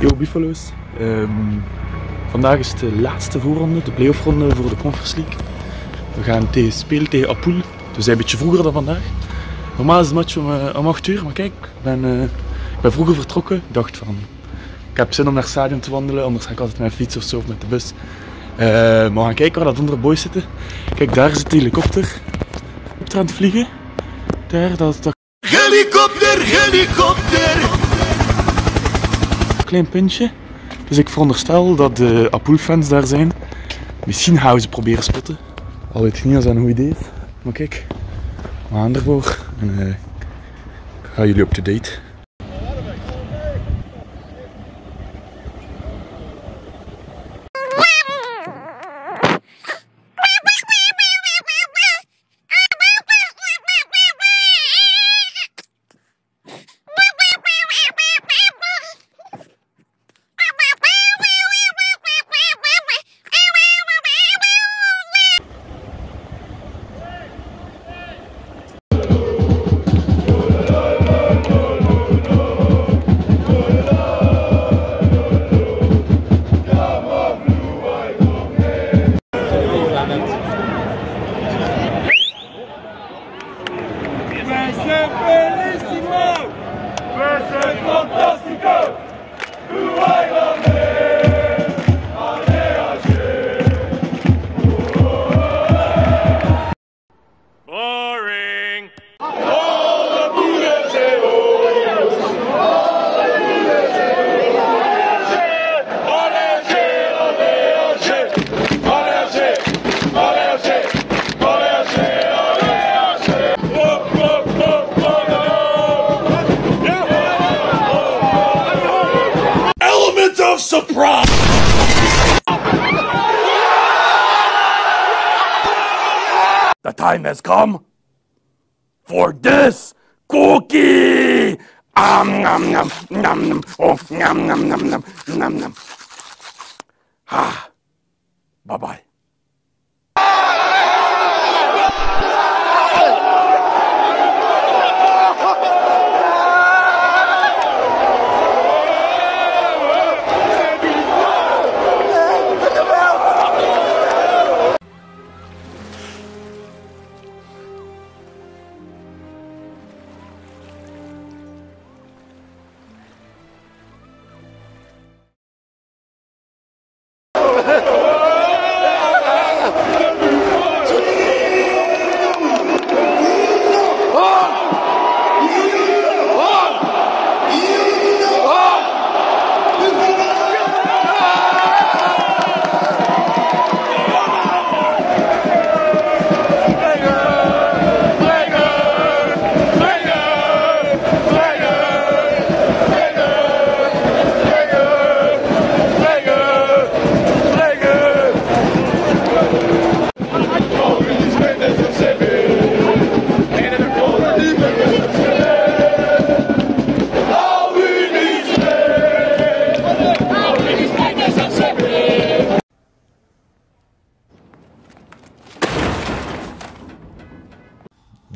Yo Buffalo's. Ehm, vandaag is de laatste voorronde, de playoffronde voor de Conference League. We gaan tegen, spelen tegen Apoel. Dus we zijn een beetje vroeger dan vandaag. Normaal is de match om, eh, om 8 uur, maar kijk, ik ben, eh, ik ben vroeger vertrokken. Ik dacht van, ik heb zin om naar het stadion te wandelen, anders ga ik altijd met fiets of zo of met de bus. Eh, maar we gaan kijken waar dat andere boys zitten. Kijk, daar zit de helikopter. Helikopter aan het vliegen. Daar, dat is dat Helikopter, helikopter. Klein puntje. Dus ik veronderstel dat de Apoel-fans daar zijn. Misschien gaan ze proberen spotten. Al weet ik niet als dat een goed idee is. Maar kijk, we gaan ervoor. En eh, ik ga jullie up to date. Time has come for this cookie. Um, nom, nom, nom, nom. Oh, nom, nom, nom, nom, nom, nom. Ah. Bye bye.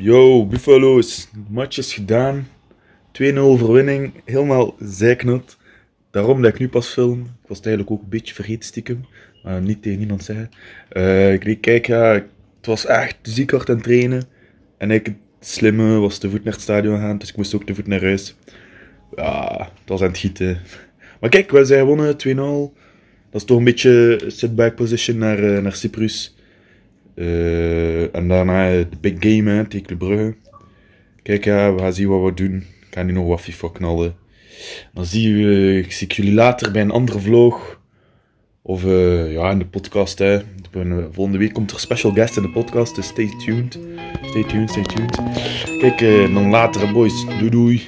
Yo, Buffalo's. Match is gedaan. 2-0 overwinning. Helemaal zijknot. Daarom dat ik nu pas film. Ik was het eigenlijk ook een beetje vergeten stiekem. Maar niet tegen niemand zeggen. Eh, ik liet kijk, ja, het was echt ziek hard aan het trainen. En ik, het slimme was te voet naar het stadion gaan. Dus ik moest ook te voet naar huis. Ja, het was aan het gieten. Maar kijk, we zijn gewonnen. 2-0. Dat is toch een beetje setback position naar, eh, naar Cyprus. Eh, en daarna eh, de big game hè, tegen de. Kijk, ja, we gaan zien wat we doen. Ik ga nu nog wat FIFA knallen. Dan zie, je, ik zie jullie later bij een andere vlog. Of eh, ja, in de podcast. Hè. Volgende week komt er special guest in de podcast, dus stay tuned. Stay tuned, stay tuned. Kijk, eh, dan later, boys. Doei doei.